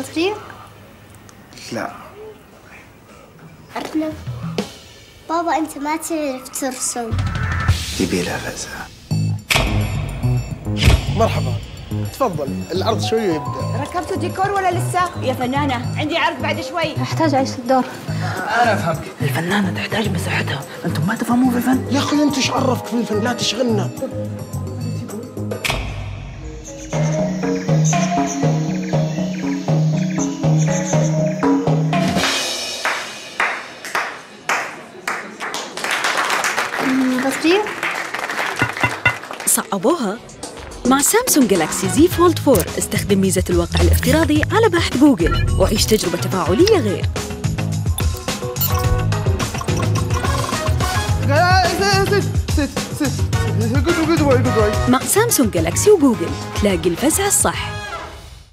بطريق لا. أرنب بابا أنت ما تعرف ترسم يبي لها فزعة مرحبا. تفضل العرض شوي يبدأ. ركبتوا ديكور ولا لسه؟ يا فنانة عندي عرض بعد شوي. أحتاج أعيش الدور. الفنانة تحتاج مساحتها أنتم ما تفهمون في الفن؟ يا أخي أنت إيش عرفك في الفن؟ لا تشغلنا. بطريق صعبوها؟ مع سامسونج Galaxy Z Fold 4 استخدم ميزة الواقع الافتراضي على بحث جوجل وعيش تجربة تفاعلية غير. مع سامسونج Galaxy وجوجل تلاقي الفزع الصح.